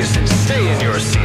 Stay in your seat.